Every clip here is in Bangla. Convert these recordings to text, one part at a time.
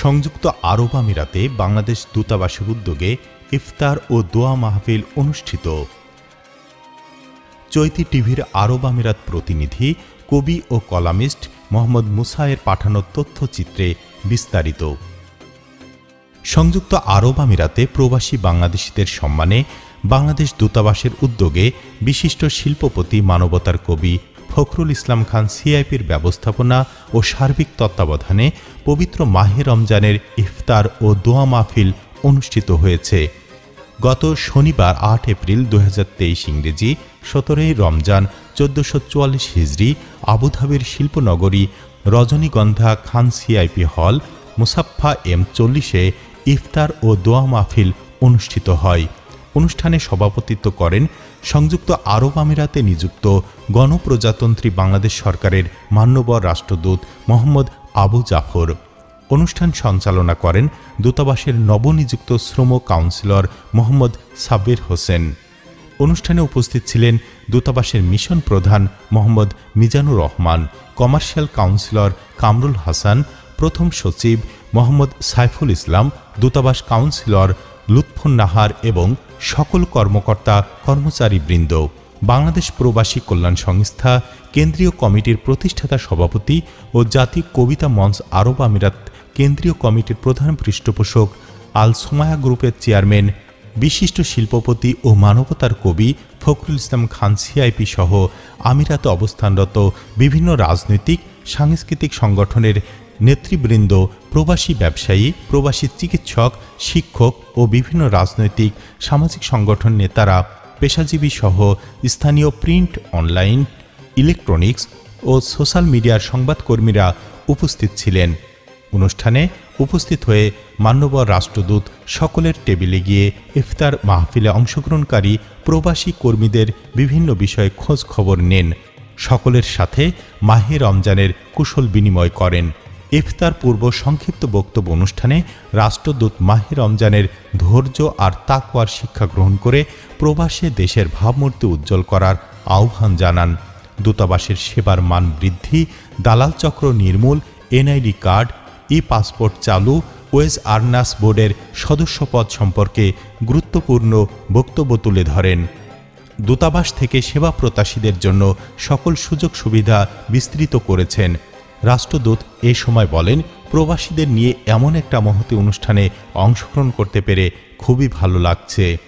সংযুক্ত আরব আমিরাতে বাংলাদেশ দূতাবাসের উদ্যোগে ইফতার ও দোয়া মাহফিল অনুষ্ঠিত। চৈতি টিভির আরব আমিরাত প্রতিনিধি, কবি ও কলামিস্ট মোহাম্মদ মুসায়ের পাঠানো তথ্যচিত্রে বিস্তারিত। সংযুক্ত আরব আমিরাতে প্রবাসী বাংলাদেশিদের সম্মানে বাংলাদেশ দূতাবাসের উদ্যোগে বিশিষ্ট শিল্পপতি মানবতার কবি ফখরুল ইসলাম খান সিআইপির ব্যবস্থাপনা ও সার্বিক তত্ত্বাবধানে পবিত্র মাহে রমজানের ইফতার ও দোয়া মাহফিল অনুষ্ঠিত হয়েছে। গত শনিবার আট এপ্রিল দু হাজার তেইশ ইংরেজি সতেরোই রমজান চোদ্দশো চুয়াল্লিশ হিজড়ি আবুধাবির শিল্পনগরী রজনীগন্ধা খান সিআইপি হল মুসাফা এম চল্লিশে ইফতার ও দোয়া মাহফিল অনুষ্ঠিত হয়। অনুষ্ঠানে সভাপতিত্ব করেন সংযুক্ত আরব আমিরাতে নিযুক্ত গণপ্রজাতন্ত্রী বাংলাদেশ সরকারের মান্যবর রাষ্ট্রদূত মোহাম্মদ আবু জাফর। অনুষ্ঠান সঞ্চালনা করেন দূতাবাসের নবনিযুক্ত শ্রম কাউন্সিলর মোহাম্মদ সাব্বির হোসেন। অনুষ্ঠানে উপস্থিত ছিলেন দূতাবাসের মিশন প্রধান মোহাম্মদ মিজানুর রহমান, কমার্শিয়াল কাউন্সিলর কামরুল হাসান, প্রথম সচিব মোহাম্মদ সাইফুল ইসলাম, দূতাবাস কাউন্সিলর লুৎফুন নাহার এবং সকল কর্মকর্তা কর্মচারীবৃন্দ বাংলাদেশ প্রবাসী কল্যাণ সংস্থা, কেন্দ্রীয় কমিটির প্রতিষ্ঠাতা সভাপতি ও জাতীয় কবিতা মঞ্চ আরব আমিরাত, কেন্দ্রীয় কমিটির প্রধান পৃষ্ঠপোষক আল সোমায়া গ্রুপের চেয়ারম্যান, বিশিষ্ট শিল্পপতি ও মানবতার কবি ফখরুল ইসলাম খান সিআইপি সহ আমিরাতে অবস্থানরত বিভিন্ন রাজনৈতিক, সাংস্কৃতিক সংগঠনের নেতৃবৃন্দ, প্রবাসী ব্যবসায়ী, প্রবাসী চিকিৎসক, শিক্ষক ও বিভিন্ন রাজনৈতিক, সামাজিক সংগঠন নেতারা, পেশাজীবী সহ স্থানীয় প্রিন্ট, অনলাইন, ইলেকট্রনিক্স ও সোশ্যাল মিডিয়ার সংবাদকর্মীরা উপস্থিত ছিলেন। অনুষ্ঠানে উপস্থিত হয়ে মান্যবর রাষ্ট্রদূত সকলের টেবিলে গিয়ে ইফতার মাহফিলে অংশগ্রহণকারী প্রবাসী কর্মীদের বিভিন্ন বিষয়ে খোঁজ খবর নেন। সকলের সাথে মাহে রমজানের কুশল বিনিময় করেন। ইফতার পূর্ব সংক্ষিপ্ত বক্তব্য অনুষ্ঠানে রাষ্ট্রদূত মাহে রমজানের ধৈর্য আর তাকওয়ার শিক্ষা গ্রহণ করে প্রবাসে দেশের ভাবমূর্তি উজ্জ্বল করার আহ্বান জানান। দূতাবাসের সেবার মান বৃদ্ধি, দালাল চক্র নির্মূল, এনআইডি কার্ড ই পাসপোর্ট চালু, ওয়েজ আর্নাস বোর্ডের সদস্যপদ সম্পর্কে গুরুত্বপূর্ণ বক্তব্য তুলে ধরেন। দূতাবাস থেকে সেবা প্রত্যাশীদের জন্য সকল সুযোগ সুবিধা বিস্তৃত করেছেন। রাষ্ট্রদূত এ সময় বলেন, প্রবাসীদের নিয়ে এমন একটা মহতি অনুষ্ঠানে অংশগ্রহণ করতে পেরে খুবই ভালো লাগছে।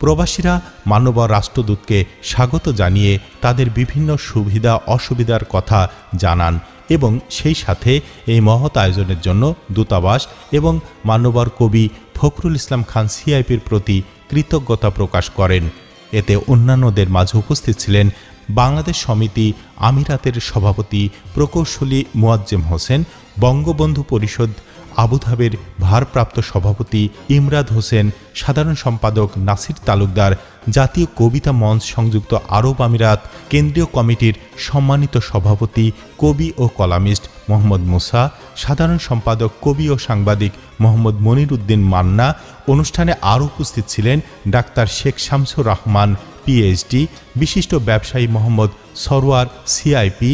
প্রবাসীরা মানবর রাষ্ট্রদূতকে স্বাগত জানিয়ে তাদের বিভিন্ন সুবিধা, অসুবিধার কথা জানান এবং সেই সাথে এই মহৎ আয়োজনের জন্য দূতাবাস এবং মানবর কবি ফখরুল ইসলাম খান সিআইপির প্রতি কৃতজ্ঞতা প্রকাশ করেন। এতে অন্যান্যদের মাঝে উপস্থিত ছিলেন বাংলাদেশ সমিতি আমিরাতের সভাপতি প্রকৌশলী মোয়াজ্জেম হোসেন, বঙ্গবন্ধু পরিষদ আবুধাবের ভারপ্রাপ্ত সভাপতি ইমরাদ হোসেন, সাধারণ সম্পাদক নাসির তালুকদার, জাতীয় কবিতা মঞ্চ সংযুক্ত আরব আমিরাত, কেন্দ্রীয় কমিটির সম্মানিত সভাপতি, কবি ও কলামিস্ট মোহাম্মদ মুসা, সাধারণ সম্পাদক, কবি ও সাংবাদিক মোহাম্মদ মনির উদ্দিন মান্না, অনুষ্ঠানে আরও উপস্থিত ছিলেন ডাক্তার শেখ শামসুর রহমান পিএইচডি বিশিষ্ট ব্যবসায়ী মোহাম্মদ সরোয়ার সিআইপি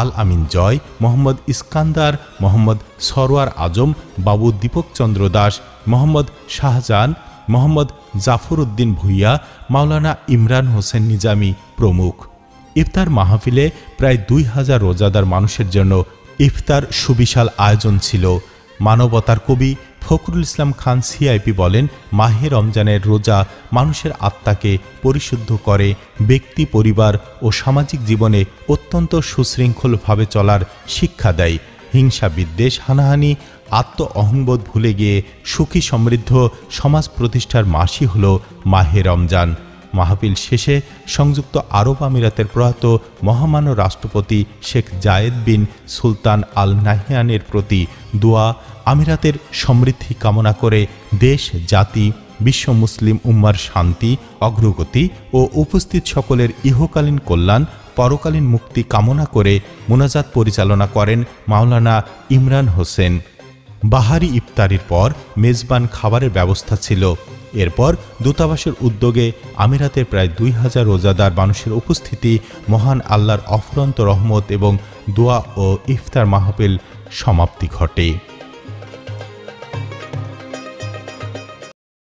আল আমিন জয়, মোহাম্মদ ইস্কান্দার, মোহাম্মদ সরোয়ার আজম, বাবু দীপক চন্দ্র দাস, মোহাম্মদ শাহজাহান, মোহাম্মদ জাফর উদ্দিন ভুইয়া, মাওলানা ইমরান হোসেন নিজামি প্রমুখ। ইফতার মাহফিলে প্রায় দুই হাজার রোজাদার মানুষের জন্য ইফতার সুবিশাল আয়োজন ছিল। মানবতার কবি ফখরুল ইসলাম খান সিআইপি বলেন, মাহে রমজানের রোজা মানুষের আত্মাকে পরিশুদ্ধ করে, ব্যক্তি, পরিবার ও সামাজিক জীবনে অত্যন্ত সুশৃঙ্খলভাবে চলার শিক্ষা দেয়। হিংসা বিদ্বেষ, হানাহানি, আত্ম অহংবোধ ভুলে গিয়ে সুখী সমৃদ্ধ সমাজ প্রতিষ্ঠার মাসই হল মাহে রমজান। মাহফিল শেষে সংযুক্ত আরব আমিরাতের প্রয়াত মহামান্য রাষ্ট্রপতি শেখ জায়েদ বিন সুলতান আল নাহিয়ানের প্রতি দোয়া, আমিরাতের সমৃদ্ধি কামনা করে দেশ, জাতি, বিশ্ব মুসলিম উম্মার শান্তি, অগ্রগতি ও উপস্থিত সকলের ইহকালীন কল্যাণ, পরকালীন মুক্তি কামনা করে মোনাজাত পরিচালনা করেন মাওলানা ইমরান হোসেন। বাহারি ইফতারির পর মেজবান খাবারের ব্যবস্থা ছিল। এরপর দূতাবাসের উদ্যোগে আমিরাতের প্রায় দুই হাজার রোজাদার মানুষের উপস্থিতি, মহান আল্লাহর অফুরন্ত রহমত এবং দোয়া ও ইফতার মাহফিল সমাপ্তি ঘটে।